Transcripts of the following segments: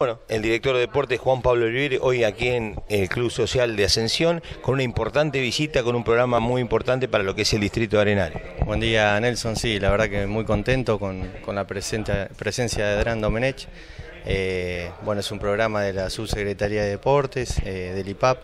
Bueno, el director de deportes Juan Pablo Olivier, hoy aquí en el Club Social de Ascensión, con una importante visita, con un programa muy importante para lo que es el distrito de Arenal. Buen día Nelson, sí, la verdad que muy contento con, la presencia de Adrián Domenech. Eh, bueno, es un programa de la Subsecretaría de Deportes, eh, del IPAP,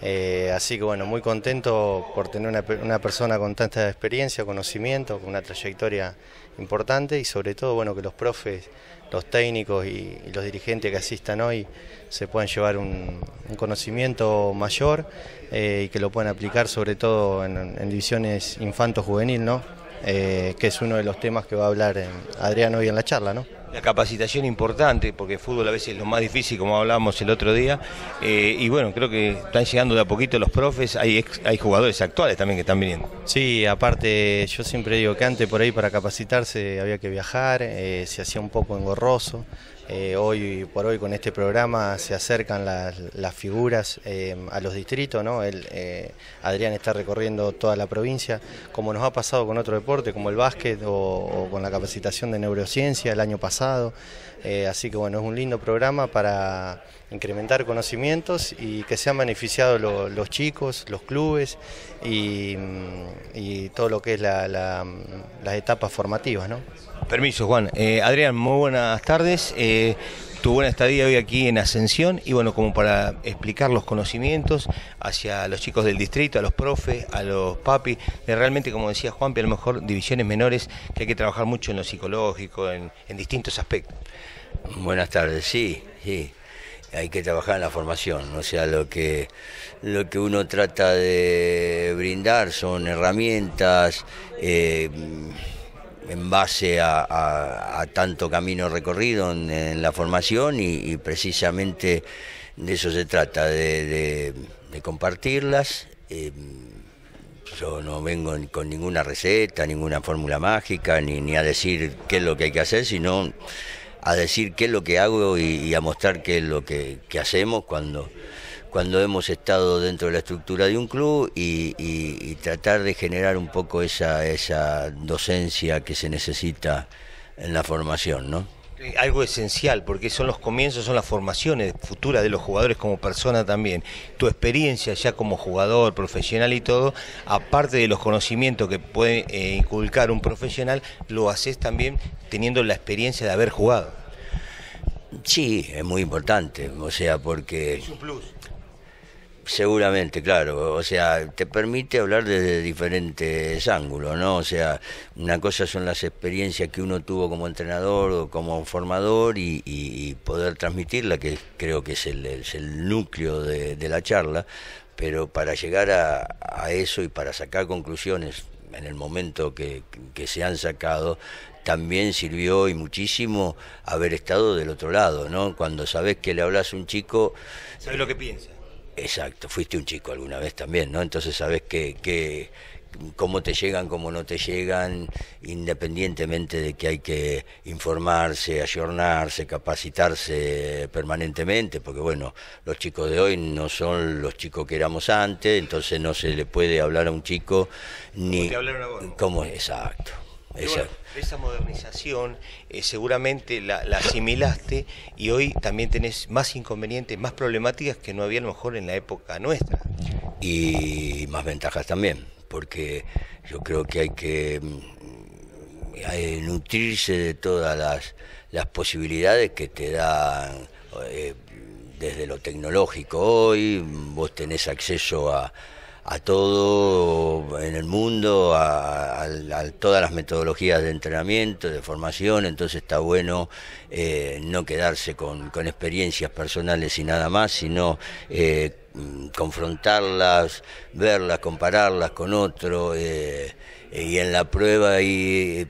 eh, así que bueno, muy contento por tener una, persona con tanta experiencia, conocimiento, con una trayectoria importante y sobre todo bueno que los profes, los técnicos y, los dirigentes que asistan hoy se puedan llevar un, conocimiento mayor eh, y que lo puedan aplicar sobre todo en, divisiones infanto-juvenil, ¿no? Eh, que es uno de los temas que va a hablar Adrián hoy en la charla. ¿no? La capacitación importante, porque el fútbol a veces es lo más difícil, como hablábamos el otro día. Eh, y bueno, creo que están llegando de a poquito los profes, hay, hay jugadores actuales también que están viniendo. Sí, aparte yo siempre digo que antes por ahí para capacitarse había que viajar, eh, se hacía un poco engorroso. Eh, hoy por hoy con este programa se acercan las, figuras eh, a los distritos, ¿no? Eh, Adrián está recorriendo toda la provincia, como nos ha pasado con otro deporte, como el básquet o, con la capacitación de neurociencia el año pasado. así que bueno, es un lindo programa para incrementar conocimientos y que sean beneficiados los chicos, los clubes y, todo lo que es las etapas formativas. ¿no? Permiso, Juan. Eh, Adrián, muy buenas tardes. Eh, tu buena estadía hoy aquí en Ascensión y bueno, como para explicar los conocimientos hacia los chicos del distrito, a los profes, a los papis, de realmente, como decía Juan, a lo mejor divisiones menores que hay que trabajar mucho en lo psicológico, en, distintos aspectos. Buenas tardes, sí, sí hay que trabajar en la formación, o sea, lo que, lo que uno trata de brindar son herramientas, eh, en base a, tanto camino recorrido en, la formación y, precisamente de eso se trata, de, compartirlas. Eh, yo no vengo con ninguna receta, ninguna fórmula mágica, ni, a decir qué es lo que hay que hacer, sino a decir qué es lo que hago y, a mostrar qué es lo que hacemos cuando cuando hemos estado dentro de la estructura de un club y, tratar de generar un poco esa, esa docencia que se necesita en la formación, ¿no? Algo esencial, porque son los comienzos, son las formaciones futuras de los jugadores como persona también. Tu experiencia ya como jugador, profesional y todo, aparte de los conocimientos que puede eh, inculcar un profesional, lo haces también teniendo la experiencia de haber jugado. Sí, es muy importante, o sea, porque... Es un plus. Seguramente, claro. O sea, te permite hablar desde diferentes ángulos, ¿no? O sea, una cosa son las experiencias que uno tuvo como entrenador o como formador y, poder transmitirla, que creo que es el, núcleo de, la charla, pero para llegar a, eso y para sacar conclusiones en el momento que, que se han sacado, también sirvió y muchísimo haber estado del otro lado, ¿no? Cuando sabes que le hablas a un chico... ¿Sabes lo que piensa? Exacto, fuiste un chico alguna vez también, ¿no? Entonces sabes que, que cómo te llegan, cómo no te llegan, independientemente de que hay que informarse, ayornarse, capacitarse permanentemente, porque bueno, los chicos de hoy no son los chicos que éramos antes, entonces no se le puede hablar a un chico ni... ¿Cómo? Exacto esa modernización eh, seguramente la, asimilaste y hoy también tenés más inconvenientes, más problemáticas que no había a lo mejor en la época nuestra. Y más ventajas también, porque yo creo que hay que mm, nutrirse de todas las, las posibilidades que te dan eh, desde lo tecnológico hoy, vos tenés acceso a a todo en el mundo, a, todas las metodologías de entrenamiento, de formación, entonces está bueno eh, no quedarse con, experiencias personales y nada más, sino eh, confrontarlas, verlas, compararlas con otro, eh, y en la prueba y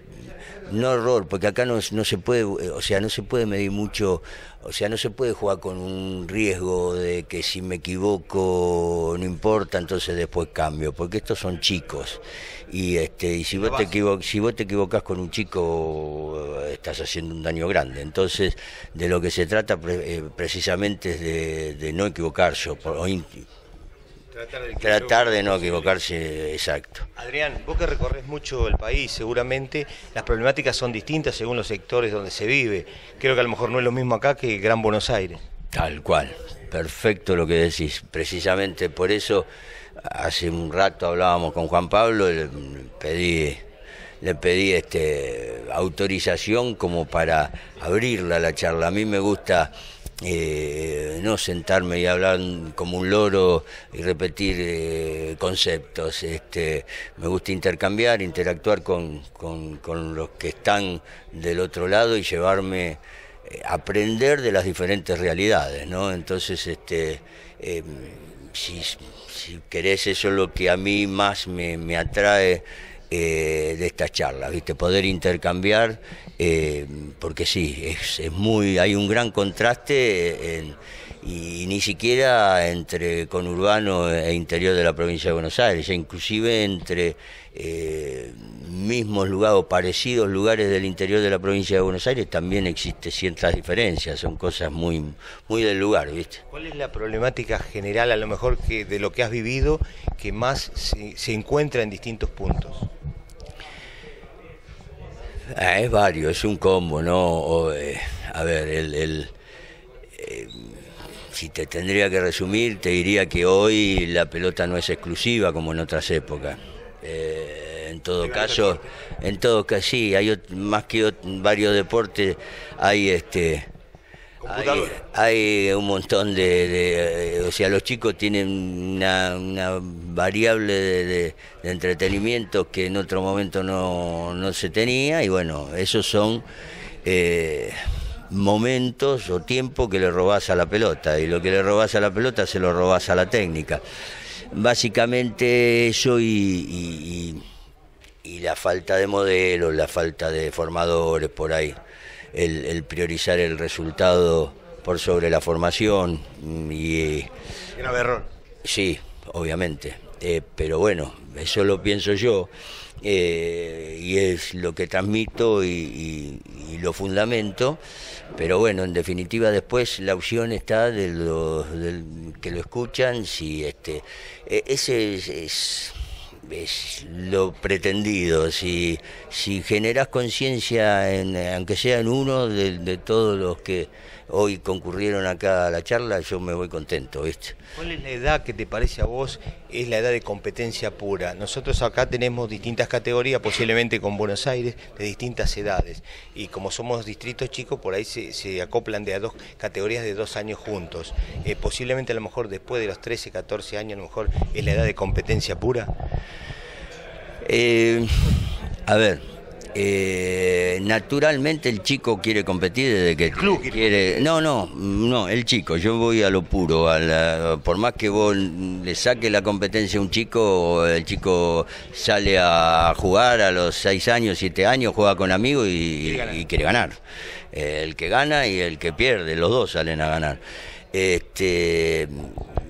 no error, porque acá no, no se puede, o sea, no se puede medir mucho, o sea, no se puede jugar con un riesgo de que si me equivoco no importa, entonces después cambio, porque estos son chicos. Y este y si vos te equivo si vos te equivocas con un chico estás haciendo un daño grande. Entonces, de lo que se trata eh, precisamente es de, no equivocarse o, tratar de, no equivocarse exacto. Adrián, vos que recorres mucho el país, seguramente las problemáticas son distintas según los sectores donde se vive. Creo que a lo mejor no es lo mismo acá que Gran Buenos Aires. Tal cual, perfecto lo que decís. Precisamente por eso, hace un rato hablábamos con Juan Pablo, le pedí le pedí este, autorización como para abrirla la charla. A mí me gusta eh, no sentarme y hablar como un loro y repetir eh, conceptos. Este, me gusta intercambiar, interactuar con, con, los que están del otro lado y llevarme, eh, aprender de las diferentes realidades. ¿no? Entonces, este, em, si, si querés, eso es lo que a mí más me, me atrae eh, de estas charlas, ¿viste? Poder intercambiar, eh, porque sí, es, muy, hay un gran contraste y ni siquiera entre conurbano e interior de la provincia de Buenos Aires, inclusive entre eh, mismos lugares o parecidos lugares del interior de la provincia de Buenos Aires también existe ciertas diferencias, son cosas muy, muy del lugar, ¿viste? ¿Cuál es la problemática general, a lo mejor, que de lo que has vivido, que más se encuentra en distintos puntos? Ah, es varios, es un combo, ¿no? Eh, a ver, el, eh, si te tendría que resumir, te diría que hoy la pelota no es exclusiva como en otras épocas. Eh, en todo caso, en todo caso sí, hay más que varios deportes, hay este hay, un montón de, O sea, los chicos tienen una, variable de, entretenimiento que en otro momento no, se tenía, y bueno, esos son. Eh, momentos o tiempo que le robás a la pelota y lo que le robás a la pelota se lo robás a la técnica. Básicamente eso y, y la falta de modelos, la falta de formadores por ahí el, priorizar el resultado por sobre la formación y... Grave error. Sí, obviamente. Eh, pero bueno, eso lo pienso yo eh, y es lo que transmito y, lo fundamento. Pero bueno, en definitiva después la opción está de los que lo escuchan. Si este, e, ese es es lo pretendido. Si, si generas conciencia, aunque sea en uno de, todos los que hoy concurrieron acá a la charla, yo me voy contento. ¿viste? ¿Cuál es la edad que te parece a vos es la edad de competencia pura? Nosotros acá tenemos distintas categorías, posiblemente con Buenos Aires, de distintas edades. Y como somos distritos chicos, por ahí se, acoplan de a dos categorías de dos años juntos. Eh, posiblemente a lo mejor después de los 13, 14 años, a lo mejor es la edad de competencia pura. Eh, a ver, eh, naturalmente el chico quiere competir desde que quiere. No, no, no, el chico. Yo voy a lo puro. por más que vos le saques la competencia a un chico, el chico sale a jugar a los 6 años, 7 años, juega con amigos y, quiere ganar. el que gana y el que pierde, los dos salen a ganar. Este,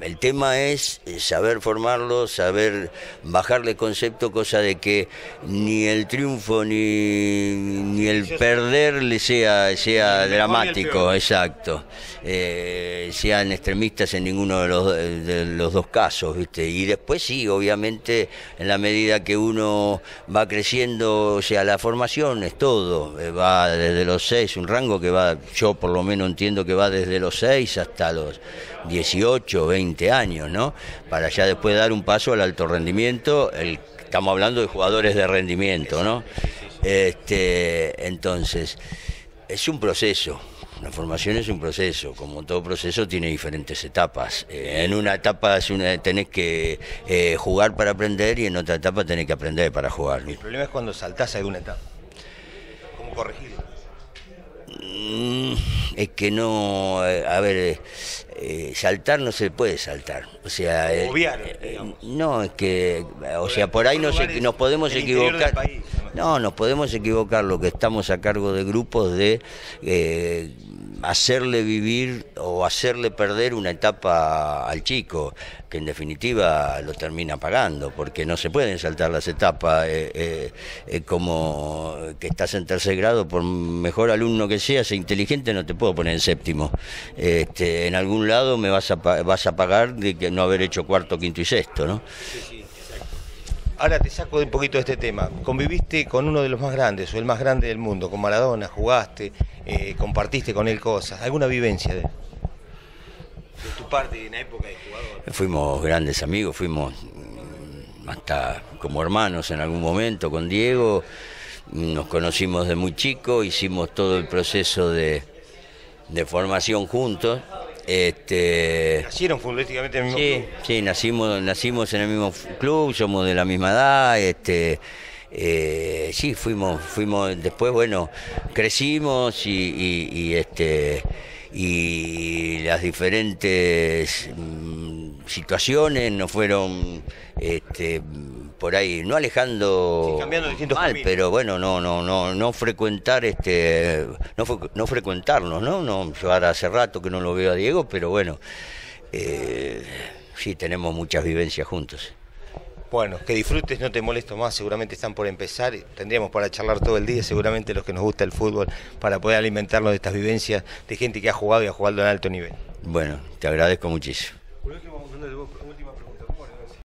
el tema es eh, saber formarlo, saber bajarle concepto, cosa de que ni el triunfo ni, ni el perder le sea, sea dramático, exacto. Eh, sean extremistas en ninguno de los, de los dos casos, ¿viste? Y después sí, obviamente, en la medida que uno va creciendo, o sea, la formación es todo, eh, va desde los seis, un rango que va, yo por lo menos entiendo que va desde los seis hasta los 18, 20 años, ¿no? Para ya después dar un paso al alto rendimiento, el, estamos hablando de jugadores de rendimiento, ¿no? Este, entonces, es un proceso. La formación es un proceso, como todo proceso tiene diferentes etapas. Eh, en una etapa tenés que eh, jugar para aprender y en otra etapa tenés que aprender para jugar. El problema es cuando saltás alguna etapa. ¿Cómo corregirlo? Mm, es que no, eh, a ver, eh, saltar no se puede saltar. O sea, eh, no, es que, o sea, por ahí nos, nos podemos equivocar. No, nos podemos equivocar lo que estamos a cargo de grupos de hacerle vivir o hacerle perder una etapa al chico, que en definitiva lo termina pagando, porque no se pueden saltar las etapas, eh, eh, como que estás en tercer grado, por mejor alumno que seas, inteligente, no te puedo poner en séptimo. Este, en algún lado me vas a, vas a pagar de que no haber hecho cuarto, quinto y sexto, ¿no? Ahora te saco un poquito de este tema. Conviviste con uno de los más grandes, o el más grande del mundo, con Maradona, jugaste, eh, compartiste con él cosas. ¿Alguna vivencia de, de tu parte en la época de jugador? Fuimos grandes amigos, fuimos mm, hasta como hermanos en algún momento con Diego. Nos conocimos de muy chico, hicimos todo el proceso de, de formación juntos este, ¿Nacieron futbolísticamente en el mismo sí, club? Sí, nacimos, nacimos en el mismo club, somos de la misma edad, este, eh, sí, fuimos, fuimos, después, bueno, crecimos y, este y las diferentes mm, situaciones nos fueron este, por ahí, no alejando mal, pero bueno, no, no, no, no frecuentar este, no, no frecuentarnos, ¿no? No, yo ahora hace rato que no lo veo a Diego, pero bueno, eh, sí tenemos muchas vivencias juntos. Bueno, que disfrutes, no te molesto más, seguramente están por empezar, tendríamos para charlar todo el día, seguramente los que nos gusta el fútbol, para poder alimentarnos de estas vivencias de gente que ha jugado y ha jugado en alto nivel. Bueno, te agradezco muchísimo.